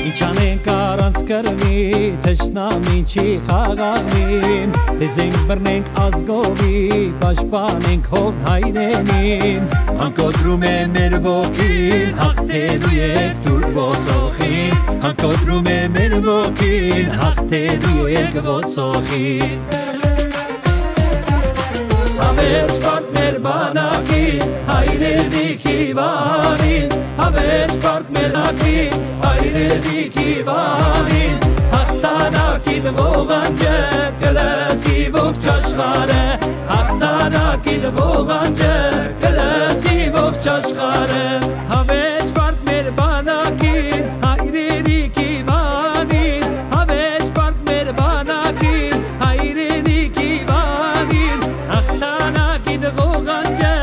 Ինչ անենք առանց կրվի Թշնամին չի խաղաղին Դեզին բրնենք ազգովի Պաշպանենք հողն հայրենին Հանկոտրում է մեր ոգին Հաղթելու եք դուր ոսոխին Հանկոտրում է մեր ոգին Հաղթելու եք ոսոխին Հավերջ պարտ մեր բանակին Հայրենիքի վանին մեջ կարգ մելակի, այրերվիքի վանին, հաղթանակին ողանջը, կլսի ողջ աշխարը, հաղթանակին ողանջը, կլսի ողջ աշխարը, հավեջ պարկ մեր բանակին, հայրերիքի վանին, հավեջ պարկ մեր բանակին, հայրերիքի վանին, հաղթանակին ողանջը,